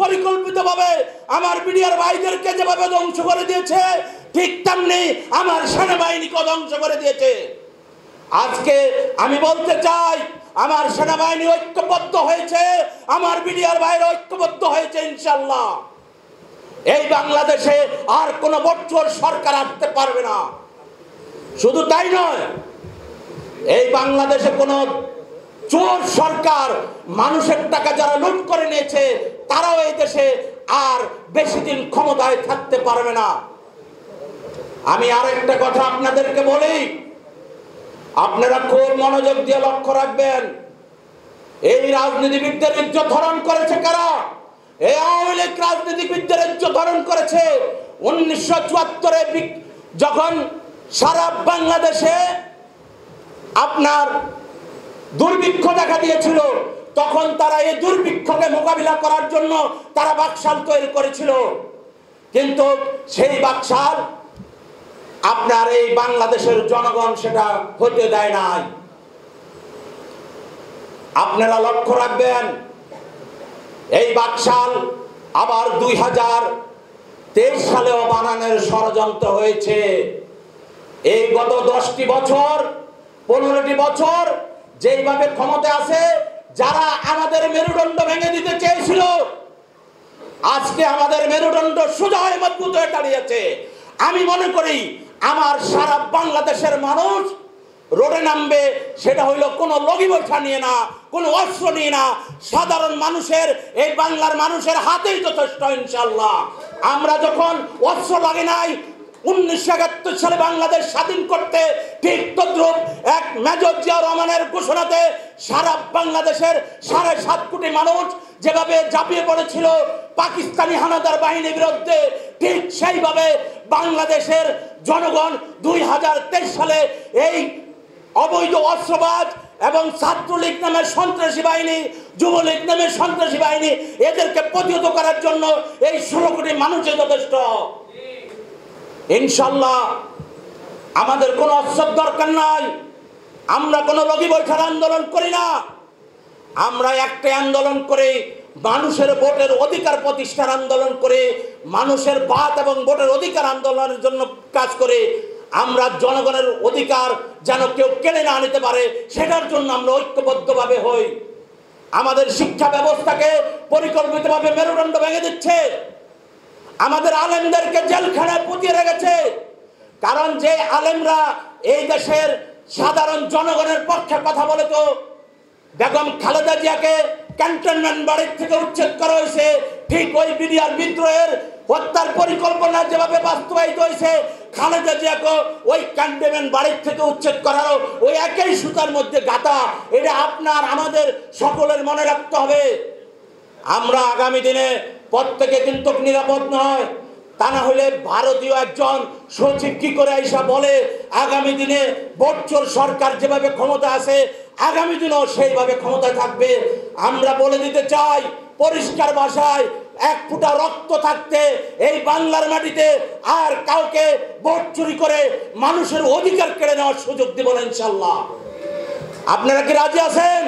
পরিকল্পিতভাবে আমার বিডিআর ভাইদেরকে যেভাবে ধ্বংস করে দিয়েছে, ঠিক তেমনি আমার সেনাবাহিনীকে ধ্বংস করে দিয়েছে। আজকে আমি বলতে চাই, আমার সেনাবাহিনী ঐক্যবদ্ধ হয়েছে, আমার বিডিআর ভাইয়ের ঐক্যবদ্ধ হয়েছে ইনশাল্লাহ এই বাংলাদেশে আর কোনো বছর সরকার আসতে পারবে না। শুধু তাই নয়, এই বাংলাদেশে কোনো চোর সরকার মানুষের টাকা যারা লুট করে নিয়েছে, তারাও এই দেশে আর বেশি দিন ক্ষমতায় থাকতে পারবে না। আমি আর একটা কথা আপনাদেরকে বলি, আপনারা খুব মনোযোগ দিয়ে লক্ষ্য রাখবেন, এই রাজনীতিবিদদের ইজ্জত হরণ করেছে কারা? এই আওয়ামী লীগ রাজনীতিবিদদের ইজ্জত হরণ করেছে উনিশশো চুয়াত্তরে যখন সারা বাংলাদেশে আপনার দুর্ভিক্ষ দেখা দিয়েছিল। তখন তারা এই দুর্ভিক্ষকে মোকাবিলা করার জন্য তারা বাকশাল তৈরি করেছিল। কিন্তু সেই বাকশাল আপনার এই বাংলাদেশের জনগণ সেটা হতে দেয় নাই। আপনারা লক্ষ্য রাখবেন, এই বাকশাল আবার দুই হাজার তেইশ সালেও বানানোর ষড়যন্ত্র হয়েছে। এই গত দশটি বছর, পনেরোটি বছর যেইভাবে ক্ষমতা আছে, যারা আমাদের মেরুদণ্ড ভেঙে দিতে চেয়েছিল, আজকে আমাদের মেরুদণ্ড সোজা হয়ে মজবুত হয়ে দাঁড়িয়েছে। আমি মনে করি, আমার সারা বাংলাদেশের মানুষ রোডে নামবে, সেটা হইল কোনো লগি বৈঠা নিয়ে না, কোনো অস্ত্র নিয়ে না। সাধারণ মানুষের, এই বাংলার মানুষের হাতেই যথেষ্ট ইনশাল্লাহ আমরা যখন অস্ত্র লাগে নাই, উনিশশো একাত্তর সালে বাংলাদেশ স্বাধীন করতে, ঠিক তদ্রুপ মেজর জিয়া রহমানের ঘোষণাতে সারা বাংলাদেশের সাড়ে সাত কোটি মানুষ যেভাবে ঝাঁপিয়ে পড়েছিল পাকিস্তানি হানাদার বাহিনীর বিরুদ্ধে, ঠিক সেইভাবে বাংলাদেশের জনগণ দুই হাজার তেইশ সালে এই অবৈধ অস্ত্রবাজ এবং ছাত্রলীগ নামের সন্ত্রাসী বাহিনী, যুবলীগ নামের সন্ত্রাসী বাহিনী, এদেরকে প্রতিহত করার জন্য এই ষোলো কোটি মানুষের যথেষ্ট। ইনশাল্লাহ আমাদের কোনো অস্ত্র দরকার নাই। আমরা কোনো লগি বৈঠার আন্দোলন করি না। আমরা একটাই আন্দোলন করে মানুষের ভোটের অধিকার প্রতিষ্ঠার আন্দোলন করে মানুষের বাত এবং ভোটের অধিকার আন্দোলনের জন্য কাজ করে। আমরা জনগণের অধিকার যেন কেউ কেড়ে না নিতে পারে, সেটার জন্য আমরা ঐক্যবদ্ধভাবে হই। আমাদের শিক্ষা ব্যবস্থাকে পরিকল্পিতভাবে মেরুদণ্ড ভেঙে দিচ্ছে। আমাদের আলেমদেরকে জেলখানায় পুঁতিয়ে রেখেছে। কারণ যে আলেমরা এই দেশের সাধারণ জনগণের পক্ষে কথা বলে তো বেগম খালেদা জিয়াকে ক্যান্টনমেন্ট বাড়ির থেকে উচ্ছেদ করা হয়েছে। ঠিক ওই বিডিআর বিদ্রোহের হত্যার পরিকল্পনা যেভাবে বাস্তবায়িত হয়েছে, খালেদা জিয়াকে ওই ক্যান্টনমেন্ট বাড়ির থেকে উচ্ছেদ করারও ওই একই সুতার মধ্যে গাতা এটা আপনার আমাদের সকলের মনে রাখতে হবে। আমরা আগামী দিনে প্রত্যেকে কিন্তু নিরাপদ নয়। তা না হলে ভারতীয় একজন সচিব কি করে আইসা বলে, আগামী দিনে বচ্চর সরকার যেভাবে ক্ষমতা আছে, আগামী দিনেও সেইভাবে ক্ষমতায় থাকবে। আমরা বলে দিতে চাই, পরিষ্কার ভাষায়, এক ফুটা রক্ত থাকতে এই বাংলার মাটিতে আর কাউকে ভোট চুরি করে মানুষের অধিকার কেড়ে নেওয়ার সুযোগ দিব ইনশাল্লাহ। আপনারা কি রাজি আছেন?